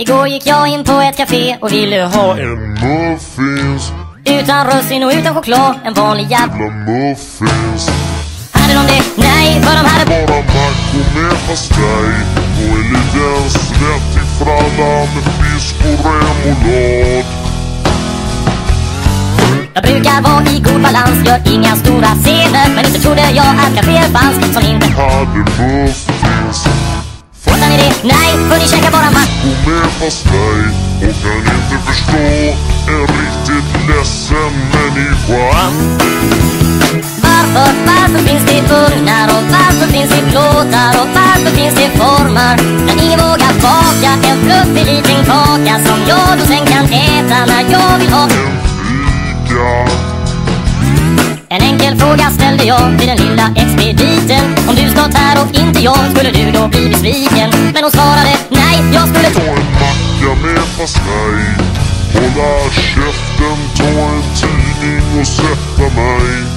Igår gick jag in på ett café och ville ha En muffins, Utan russin och utan choklad, en vanlig jävla muffins. Hade de det? Nej, för de hade Bara mackor med pastej och en liten svettig fralla med fisk och remoulad. Jag brukar vara i god balans, gör inga stora scener. Men inte trodde jag att kaféer fanns som inte hade muffins. Fattar ni det? Nej, för ni käkar bara mackor med pastej och kan inte förstå en riktigt ledsen människa. Varför, varför finns det ugnar? Och varför finns det plåtar? Och varför finns det formar? När ingen vågar baka en fluffig liten kaka som jag då sen kan äta när jag vill ha. En fika. En enkel fråga ställde jag till den lilla expediten. Om du stått här och inte jag, skulle du då bli besviken? Men hon svarade nej, jag skulle Med pastej Hålla käften, ta en tidning och sätta mig